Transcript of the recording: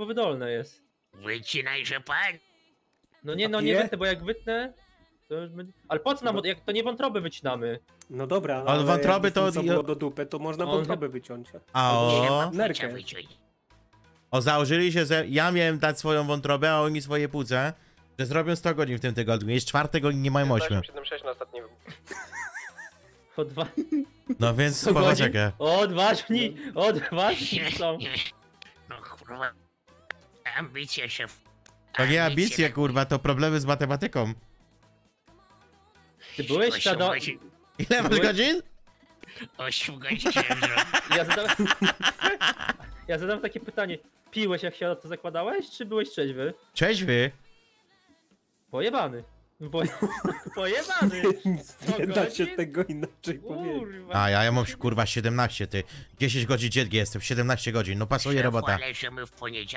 bo wydolne jest. Wycinaj się pan. No nie, no nie wytnę, bo jak wytnę, to już będzie... Ale po co nam, jak to nie wątroby wycinamy? No dobra, Ale ale wątroby to- Co było do dupy, to można On- wątroby wyciąć. A o, Nerkę. wyciąć. o, założyli się, że ja miałem dać swoją wątrobę, a oni swoje płuce, że zrobią 100 godzin w tym tygodniu. Jest czwartek, oni nie mają 8. 7-6 na ostatnim. O dwa... No więc poczekaj. Odważni! Odważni są! No kurwa. Ambicje się. To nie ambicje, kurwa, to problemy z matematyką. Ty byłeś świadomy... Ile masz Były- godzin? 8 godzin się Ja zadałem... ja zadałem takie pytanie. Piłeś jak się to zakładałeś, czy byłeś trzeźwy? Cześć wy. Pojebany. Bo... Pojebany! Nie da się godzin? tego inaczej powiedzieć. Kurwa. A ja, ja mam kurwa 17, ty. 10 godzin dziennie jestem, 17 godzin, no pasuje robota. Ale że my w poniedziałek